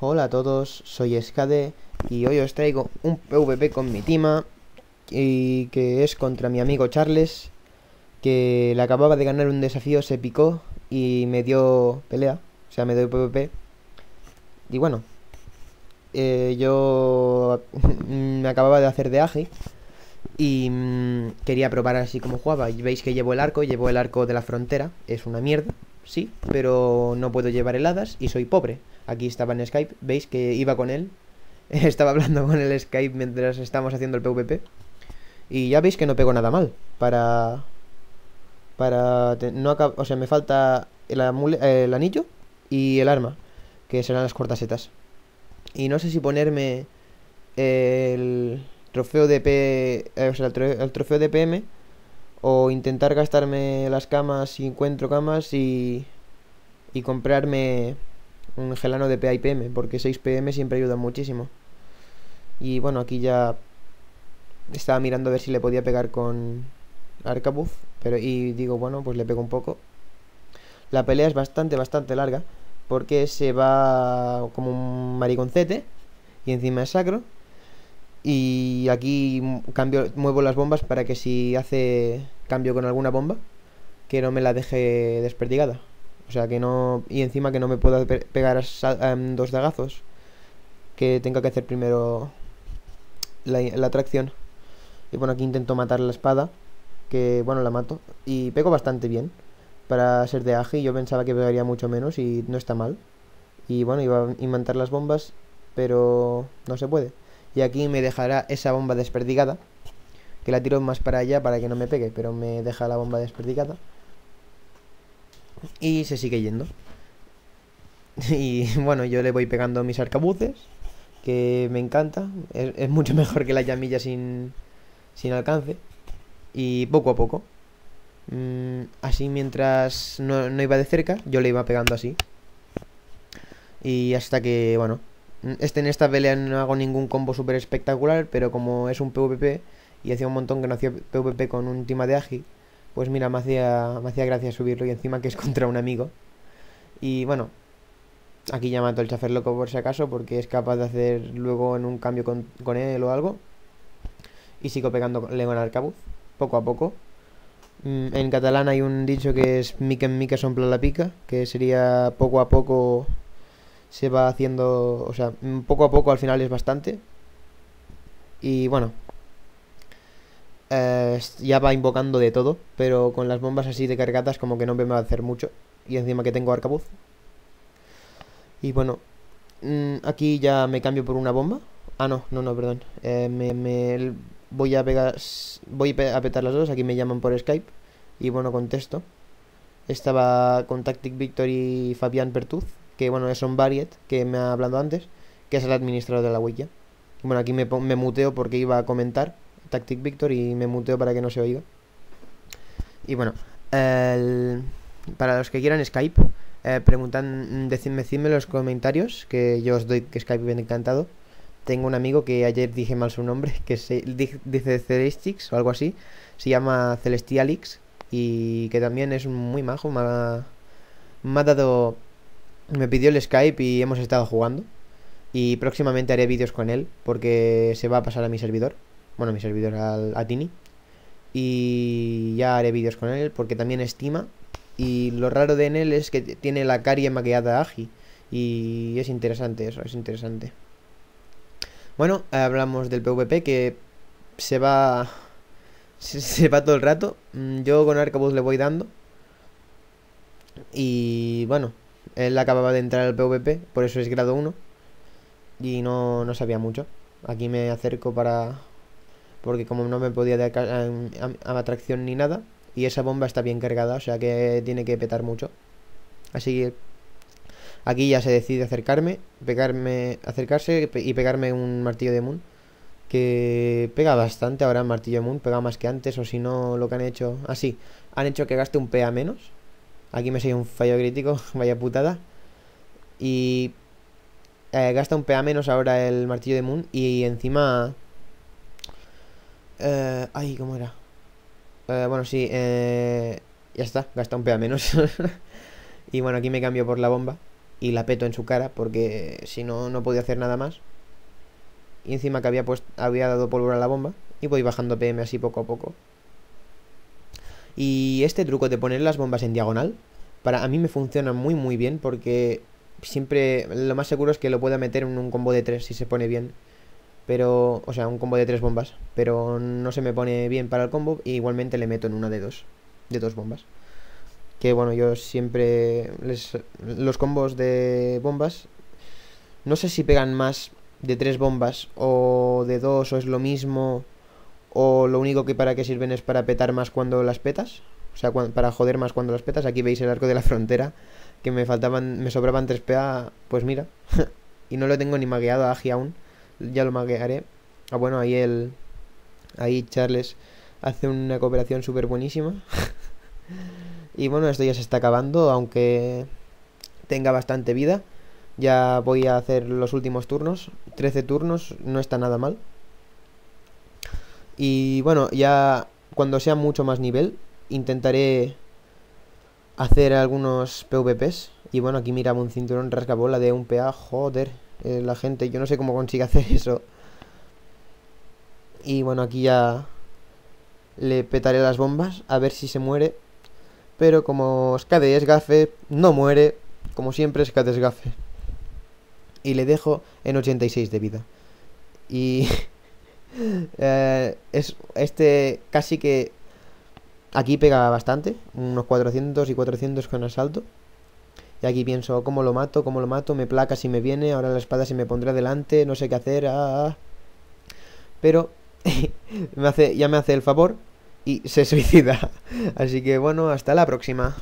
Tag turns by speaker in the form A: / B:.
A: Hola a todos, soy Skade y hoy os traigo un PvP con mi tima y que es contra mi amigo Charles que le acababa de ganar un desafío, se picó y me dio pelea, o sea, me dio PvP. Y bueno, eh, yo me acababa de hacer de Agi y mm, quería probar así como jugaba. Y veis que llevo el arco, llevo el arco de la frontera, es una mierda, sí, pero no puedo llevar heladas y soy pobre. Aquí estaba en Skype, veis que iba con él. Estaba hablando con el Skype mientras estábamos haciendo el PvP. Y ya veis que no pego nada mal. Para... Para... No o sea, me falta el, el anillo y el arma. Que serán las cortasetas. Y no sé si ponerme el trofeo de P... Eh, o sea, el, trofeo de PM. O intentar gastarme las camas si encuentro camas y... Y comprarme un gelano de PIPM, porque 6 PM siempre ayuda muchísimo. Y bueno, aquí ya estaba mirando a ver si le podía pegar con Arcabuz, pero y digo, bueno, pues le pego un poco. La pelea es bastante, bastante larga, porque se va como un mariconcete y encima es sacro. Y aquí cambio, muevo las bombas para que si hace cambio con alguna bomba, que no me la deje desperdigada. O sea, que no... Y encima que no me pueda pegar um, dos dagazos. Que tenga que hacer primero la, la atracción. Y bueno, aquí intento matar la espada. Que bueno, la mato. Y pego bastante bien. Para ser de Agi. Yo pensaba que pegaría mucho menos y no está mal. Y bueno, iba a inventar las bombas. Pero no se puede. Y aquí me dejará esa bomba desperdigada. Que la tiro más para allá para que no me pegue. Pero me deja la bomba desperdigada. Y se sigue yendo. Y bueno, yo le voy pegando mis arcabuces, que me encanta. Es, mucho mejor que la llamilla sin, sin alcance. Y poco a poco. Mm, así mientras no, no, iba de cerca, yo le iba pegando así. Y hasta que, bueno, este en esta pelea no hago ningún combo súper espectacular, pero como es un PvP y hacía un montón que no hacía PvP con un tema de Agi, pues mira, me hacía, me hacía gracia subirlo y encima que es contra un amigo. Y bueno, aquí ya mato el chafer loco por si acaso, porque es capaz de hacer luego en un cambio con, él o algo. Y sigo pegando con Arcabuz, poco a poco. Mm, en catalán hay un dicho que es mica en mica sompla la pica, que sería poco a poco se va haciendo, o sea, poco a poco al final es bastante. Y bueno, eh, ya va invocando de todo, pero con las bombas así de cargadas como que no me va a hacer mucho. Y encima que tengo arcabuz. Y bueno, mm, aquí ya me cambio por una bomba. Ah, no, no, no, perdón. Eh, me, voy a pegar, voy a petar las dos. Aquí me llaman por Skype. Y bueno, contesto. Estaba con Tactic Victory y Fabián Pertuz, que bueno, son Variet, que me ha hablado antes, que es el administrador de la wiki. Bueno, aquí me, me muteo porque iba a comentar Tactic Victor y me muteo para que no se oiga. Y bueno, para los que quieran Skype, eh, preguntan, decidme, en los comentarios, que yo os doy que Skype bien encantado. Tengo un amigo que ayer dije mal su nombre, que se dice Celestix o algo así. Se llama Celestialix y que también es muy majo. Me ha dado... Me pidió el Skype y hemos estado jugando. Y próximamente haré vídeos con él porque se va a pasar a mi servidor bueno, mi servidor al, a Tini. Y ya haré vídeos con él porque también estima. Y lo raro de él es que tiene la carie maquillada Agi. Y es interesante eso, es interesante. Bueno, hablamos del PvP que se va. Se, va todo el rato. Mm, yo con Arcabuz le voy dando. Y bueno, él acababa de entrar al PvP, por eso es grado 1. Y no, no sabía mucho. Aquí me acerco para, porque como no me podía dar a, atracción ni nada, y esa bomba está bien cargada, o sea que tiene que petar mucho. Así que aquí ya se decide acercarme, pegarme, acercarse y pegarme un martillo de Moon. Que pega bastante ahora el martillo de Moon, pega más que antes, o si no, lo que han hecho. Así, han hecho que gaste un PA menos. Aquí me sigue un fallo crítico, vaya putada. Y eh, gasta un PA menos ahora el martillo de Moon. Y encima eh, ay, ¿cómo era? Eh, bueno, sí, eh, ya está, gasta un PA menos. y bueno, aquí me cambio por la bomba. y la peto en su cara porque si no, no podía hacer nada más. Y encima que había, pues, había dado pólvora a la bomba y voy bajando PM así poco a poco. Y este truco de poner las bombas en diagonal, para a mí me funciona muy muy bien porque siempre lo más seguro es que lo pueda meter en un combo de 3 si se pone bien. Pero, o sea, un combo de 3 bombas. Pero no se me pone bien para el combo. Y igualmente le meto en una de dos. De dos bombas. Que bueno, yo siempre... los combos de bombas... No sé si pegan más de 3 bombas o de 2 o es lo mismo. O lo único que para qué sirven es para petar más cuando las petas. O sea, para joder más cuando las petas. Aquí veis el arco de la frontera que me faltaban, me sobraban 3 PA, pues mira. y no lo tengo ni magueado a Agi aún. Ya lo maguearé. Ah, bueno, ahí el. Ahí Charles hace una cooperación súper buenísima. y bueno, esto ya se está acabando, aunque tenga bastante vida. Ya voy a hacer los últimos turnos. 13 turnos, no está nada mal. Y bueno, ya cuando sea mucho más nivel, intentaré hacer algunos PvPs. Y bueno, aquí miramos un cinturón rasgabola de un PA. Joder, eh, la gente, yo no sé cómo consigue hacer eso. Y bueno, aquí ya le petaré las bombas a ver si se muere. Pero como Skade es gafe, no muere. Como siempre, Skade es gafe. Y le dejo en 86 de vida. Y eh, es este casi que Aquí pega bastante, unos 400 y 400 con asalto. Y aquí pienso, ¿cómo lo mato? ¿Cómo lo mato? Me placa si me viene, ahora la espada se me pondrá delante, no sé qué hacer. Ah, ah. ah. Pero me hace, ya me hace el favor y se suicida. Así que bueno, hasta la próxima.